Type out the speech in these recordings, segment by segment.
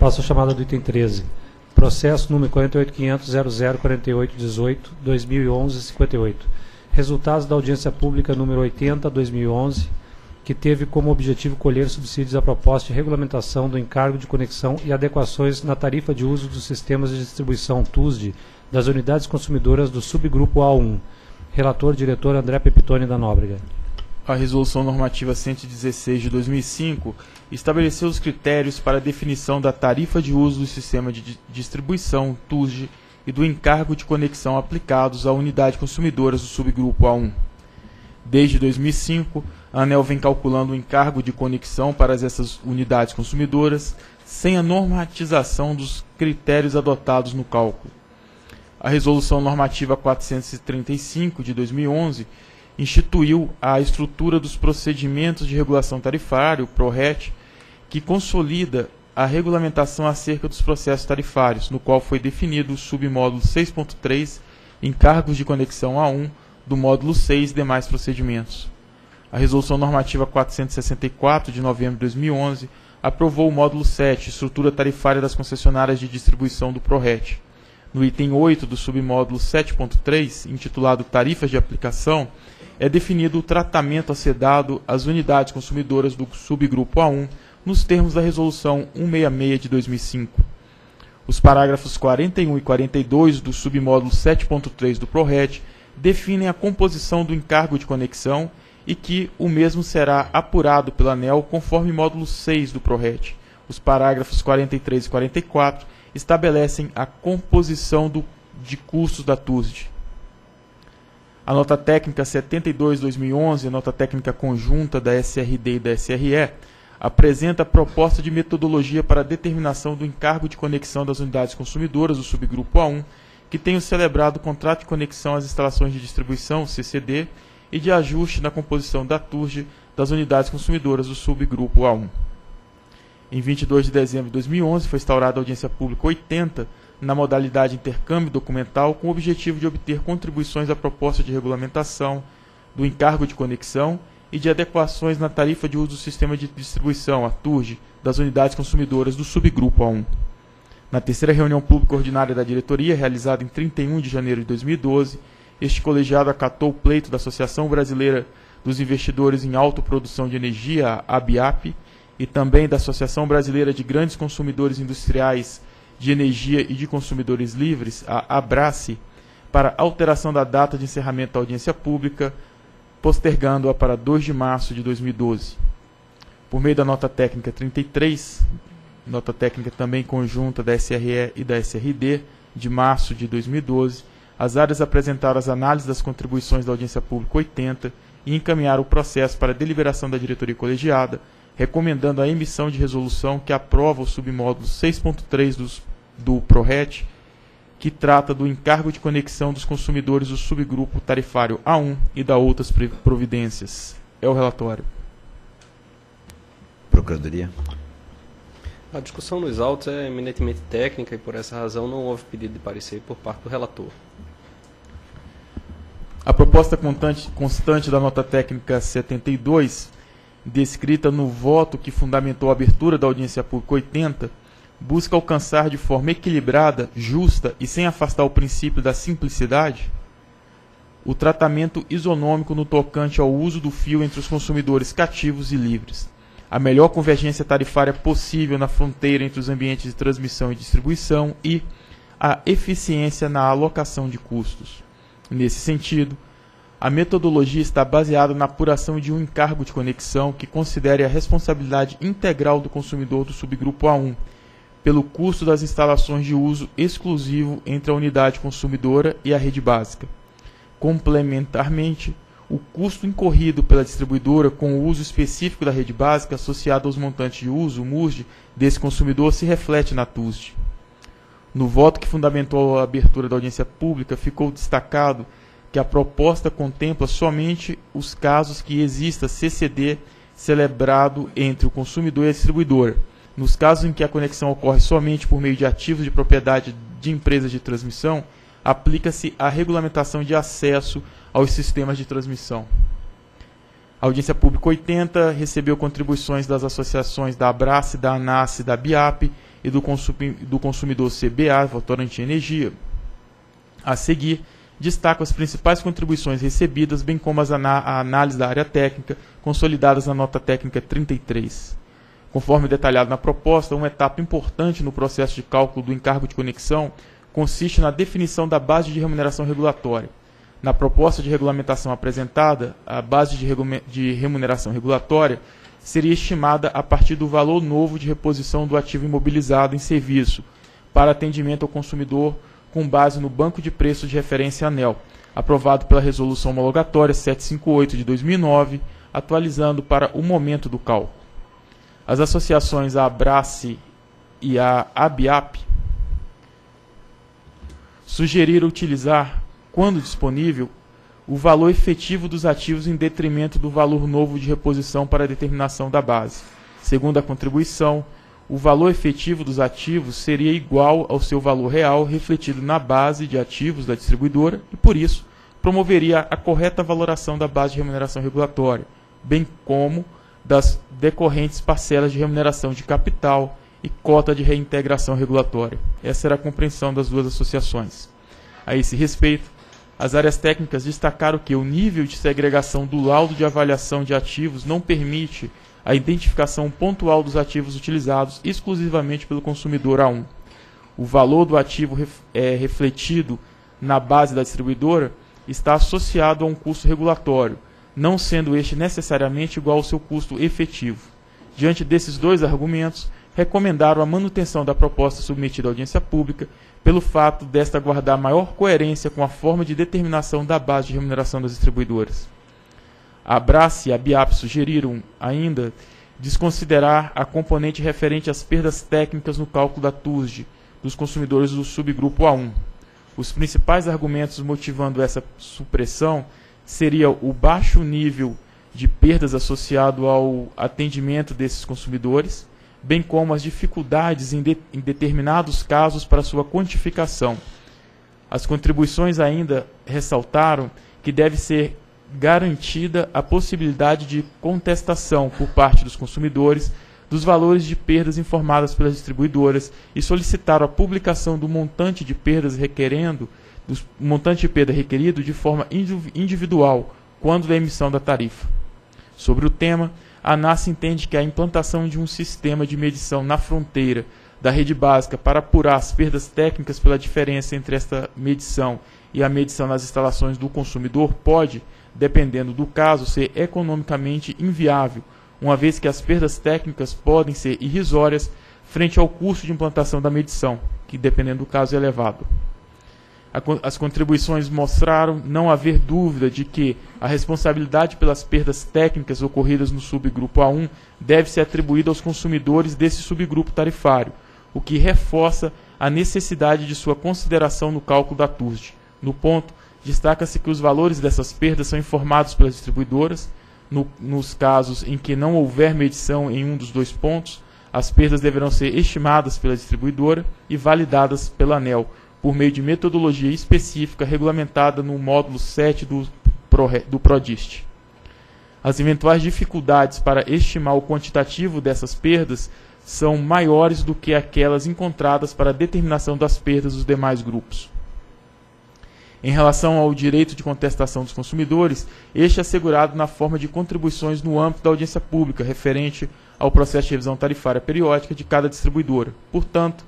Passo a chamada do item 13. Processo número 48.500.004818-2011-58. Resultados da audiência pública número 80-2011, que teve como objetivo colher subsídios à proposta de regulamentação do encargo de conexão e adequações na tarifa de uso dos sistemas de distribuição TUSD das unidades consumidoras do subgrupo A1. Relator, diretor André Pepitone da Nóbrega. A Resolução Normativa 116 de 2005 estabeleceu os critérios para a definição da tarifa de uso do sistema de distribuição TUSD e do encargo de conexão aplicados à unidade consumidoras do subgrupo A1. Desde 2005, a ANEL vem calculando o encargo de conexão para essas unidades consumidoras sem a normatização dos critérios adotados no cálculo. A Resolução Normativa 435 de 2011 instituiu a estrutura dos procedimentos de regulação tarifário, PRORET, que consolida a regulamentação acerca dos processos tarifários, no qual foi definido o submódulo 6.3, encargos de conexão A1, do módulo 6, demais procedimentos. A Resolução Normativa 464, de novembro de 2011, aprovou o módulo 7, estrutura tarifária das concessionárias de distribuição do PRORET. No item 8 do submódulo 7.3, intitulado Tarifas de Aplicação, é definido o tratamento a ser dado às unidades consumidoras do subgrupo A1 nos termos da Resolução 166 de 2005. Os parágrafos 41 e 42 do submódulo 7.3 do PRORET definem a composição do encargo de conexão e que o mesmo será apurado pela ANEL conforme módulo 6 do PRORET. Os parágrafos 43 e 44 estabelecem a composição do, de custos da TUSD. A nota técnica 72-2011, a nota técnica conjunta da SRD e da SRE, apresenta a proposta de metodologia para a determinação do encargo de conexão das unidades consumidoras do subgrupo A1, que celebrado o contrato de conexão às instalações de distribuição, CCD, e de ajuste na composição da TURG das unidades consumidoras do subgrupo A1. Em 22 de dezembro de 2011, foi instaurada a audiência pública 80 na modalidade intercâmbio documental com o objetivo de obter contribuições à proposta de regulamentação do encargo de conexão e de adequações na tarifa de uso do sistema de distribuição, a TURG, das unidades consumidoras do subgrupo A1. Na terceira reunião pública ordinária da diretoria, realizada em 31 de janeiro de 2012, este colegiado acatou o pleito da Associação Brasileira dos Investidores em Autoprodução de Energia, ABIAP, e também da Associação Brasileira de Grandes Consumidores Industriais de Energia e de Consumidores Livres, a ABRACE, para alteração da data de encerramento da audiência pública, postergando-a para 2 de março de 2012. Por meio da nota técnica 33, nota técnica também conjunta da SRE e da SRD, de março de 2012, as áreas apresentaram as análises das contribuições da audiência pública 80 e encaminharam o processo para deliberação da diretoria colegiada, recomendando a emissão de resolução que aprova o submódulo 6.3 do PRORET, que trata do encargo de conexão dos consumidores do subgrupo tarifário A1 e da outras providências. É o relatório. Procuradoria. A discussão nos autos é eminentemente técnica e, por essa razão, não houve pedido de parecer por parte do relator. A proposta constante, constante da nota técnica 72, descrita no voto que fundamentou a abertura da audiência pública 80, busca alcançar de forma equilibrada, justa e sem afastar o princípio da simplicidade o tratamento isonômico no tocante ao uso do fio entre os consumidores cativos e livres, a melhor convergência tarifária possível na fronteira entre os ambientes de transmissão e distribuição e a eficiência na alocação de custos. Nesse sentido, a metodologia está baseada na apuração de um encargo de conexão que considere a responsabilidade integral do consumidor do subgrupo A1 pelo custo das instalações de uso exclusivo entre a unidade consumidora e a rede básica. Complementarmente, o custo incorrido pela distribuidora com o uso específico da rede básica associado aos montantes de uso, MUSD, desse consumidor se reflete na TUSD. No voto que fundamentou a abertura da audiência pública, ficou destacado que a proposta contempla somente os casos que exista CCD celebrado entre o consumidor e a distribuidora, nos casos em que a conexão ocorre somente por meio de ativos de propriedade de empresas de transmissão, aplica-se a regulamentação de acesso aos sistemas de transmissão. A audiência pública 80 recebeu contribuições das associações da Abrace, da ANAS e da BIAP e do, do consumidor CBA, Votorantim Energia. A seguir, destaco as principais contribuições recebidas, bem como as a análise da área técnica, consolidadas na nota técnica 33. Conforme detalhado na proposta, uma etapa importante no processo de cálculo do encargo de conexão consiste na definição da base de remuneração regulatória. Na proposta de regulamentação apresentada, a base de remuneração regulatória seria estimada a partir do valor novo de reposição do ativo imobilizado em serviço para atendimento ao consumidor com base no Banco de Preços de Referência ANEL, aprovado pela Resolução Homologatória 758 de 2009, atualizando para o momento do cálculo. As associações Abrace e a ABIAP sugeriram utilizar, quando disponível, o valor efetivo dos ativos em detrimento do valor novo de reposição para a determinação da base. Segundo a contribuição, o valor efetivo dos ativos seria igual ao seu valor real refletido na base de ativos da distribuidora e, por isso, promoveria a correta valoração da base de remuneração regulatória, bem como das decorrentes parcelas de remuneração de capital e cota de reintegração regulatória. Essa era a compreensão das duas associações. A esse respeito, as áreas técnicas destacaram que o nível de segregação do laudo de avaliação de ativos não permite a identificação pontual dos ativos utilizados exclusivamente pelo consumidor A1. O valor do ativo é refletido na base da distribuidora está associado a um custo regulatório, não sendo este necessariamente igual ao seu custo efetivo. Diante desses dois argumentos, recomendaram a manutenção da proposta submetida à audiência pública, pelo fato desta guardar maior coerência com a forma de determinação da base de remuneração das distribuidoras. A Abrace e a BIAP sugeriram ainda desconsiderar a componente referente às perdas técnicas no cálculo da TUSD dos consumidores do subgrupo A1. Os principais argumentos motivando essa supressão seria o baixo nível de perdas associado ao atendimento desses consumidores, bem como as dificuldades em, de, em determinados casos para sua quantificação. As contribuições ainda ressaltaram que deve ser garantida a possibilidade de contestação por parte dos consumidores dos valores de perdas informadas pelas distribuidoras e solicitaram a publicação do montante de perdas requerendo do montante de perda requerido de forma individual quando da emissão da tarifa. Sobre o tema, a ANAS entende que a implantação de um sistema de medição na fronteira da rede básica para apurar as perdas técnicas pela diferença entre esta medição e a medição nas instalações do consumidor pode, dependendo do caso, ser economicamente inviável, uma vez que as perdas técnicas podem ser irrisórias frente ao custo de implantação da medição, que dependendo do caso é elevado. As contribuições mostraram não haver dúvida de que a responsabilidade pelas perdas técnicas ocorridas no subgrupo A1 deve ser atribuída aos consumidores desse subgrupo tarifário, o que reforça a necessidade de sua consideração no cálculo da TUSD. No ponto, destaca-se que os valores dessas perdas são informados pelas distribuidoras. No, nos casos em que não houver medição em um dos dois pontos, as perdas deverão ser estimadas pela distribuidora e validadas pela ANEL por meio de metodologia específica regulamentada no módulo 7 do, do PRODIST. As eventuais dificuldades para estimar o quantitativo dessas perdas são maiores do que aquelas encontradas para a determinação das perdas dos demais grupos. Em relação ao direito de contestação dos consumidores, este é assegurado na forma de contribuições no âmbito da audiência pública referente ao processo de revisão tarifária periódica de cada distribuidora. Portanto,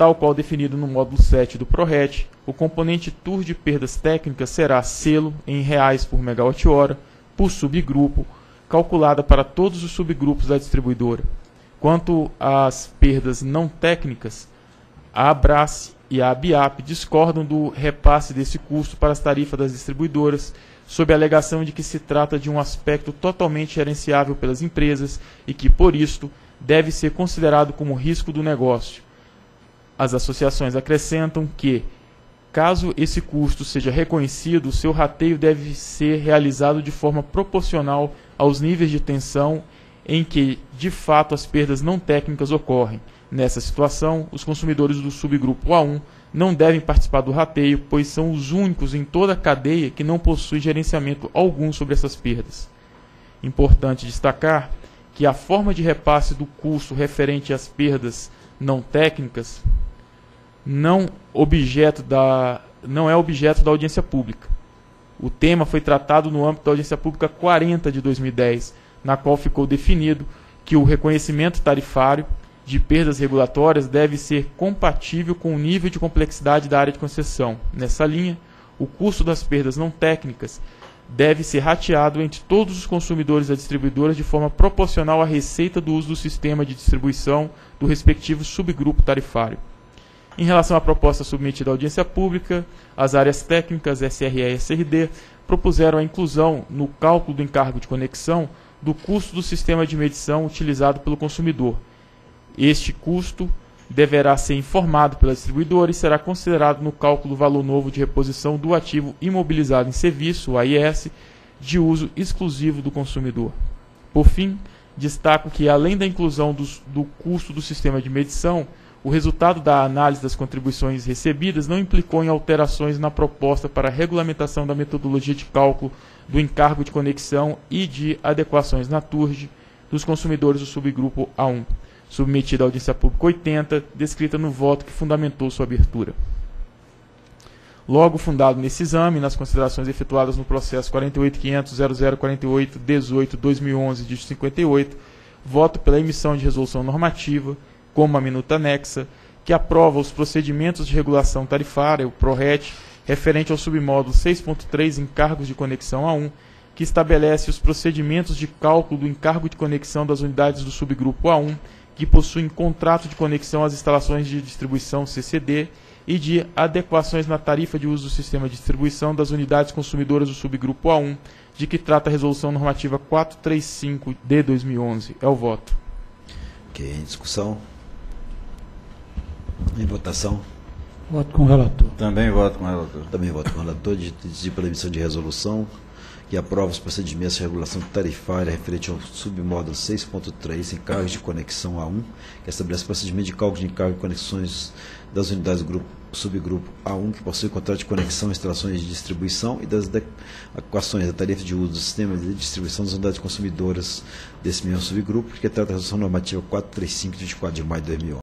tal qual definido no módulo 7 do PRORET, o componente TUR de perdas técnicas será selo em reais por megawatt-hora por subgrupo, calculada para todos os subgrupos da distribuidora. Quanto às perdas não técnicas, a Abrace e a ABIAP discordam do repasse desse custo para as tarifas das distribuidoras, sob a alegação de que se trata de um aspecto totalmente gerenciável pelas empresas e que, por isto, deve ser considerado como risco do negócio as associações acrescentam que, caso esse custo seja reconhecido, seu rateio deve ser realizado de forma proporcional aos níveis de tensão em que, de fato, as perdas não técnicas ocorrem. Nessa situação, os consumidores do subgrupo A1 não devem participar do rateio, pois são os únicos em toda a cadeia que não possuem gerenciamento algum sobre essas perdas. Importante destacar que a forma de repasse do custo referente às perdas não técnicas não, objeto da, não é objeto da audiência pública. O tema foi tratado no âmbito da audiência pública 40 de 2010, na qual ficou definido que o reconhecimento tarifário de perdas regulatórias deve ser compatível com o nível de complexidade da área de concessão. Nessa linha, o custo das perdas não técnicas deve ser rateado entre todos os consumidores da distribuidora de forma proporcional à receita do uso do sistema de distribuição do respectivo subgrupo tarifário. Em relação à proposta submetida à audiência pública, as áreas técnicas SRE e SRD propuseram a inclusão no cálculo do encargo de conexão do custo do sistema de medição utilizado pelo consumidor. Este custo deverá ser informado pela distribuidora e será considerado no cálculo do valor novo de reposição do ativo imobilizado em serviço, AIS, de uso exclusivo do consumidor. Por fim, destaco que, além da inclusão dos, do custo do sistema de medição, o resultado da análise das contribuições recebidas não implicou em alterações na proposta para a regulamentação da metodologia de cálculo do encargo de conexão e de adequações na TURG dos consumidores do subgrupo A1 submetida à audiência pública 80, descrita no voto que fundamentou sua abertura. Logo fundado nesse exame, nas considerações efetuadas no processo 48.500.0048.18.2011, dígito 58, voto pela emissão de resolução normativa, como a minuta anexa, que aprova os procedimentos de regulação tarifária, o PRORET, referente ao submódulo 6.3 encargos de conexão A1, que estabelece os procedimentos de cálculo do encargo de conexão das unidades do subgrupo A1 que possuem contrato de conexão às instalações de distribuição CCD e de adequações na tarifa de uso do sistema de distribuição das unidades consumidoras do subgrupo A1, de que trata a resolução normativa 435 de 2011. É o voto. Ok, em discussão. Em votação. Voto com o relator. Também voto com o relator. Também voto com o relator. Decidir pela emissão de resolução que aprova os procedimentos de regulação tarifária referente ao submódulo 6.3, encargos de conexão A1, que estabelece procedimento de cálculo de encargo de conexões das unidades do grupo, subgrupo A1, que possui contrato de conexão, instalações de distribuição e das adequações da tarifa de uso do sistema de distribuição das unidades consumidoras desse mesmo subgrupo, que trata a resolução normativa 435 de 24 de maio de 2011.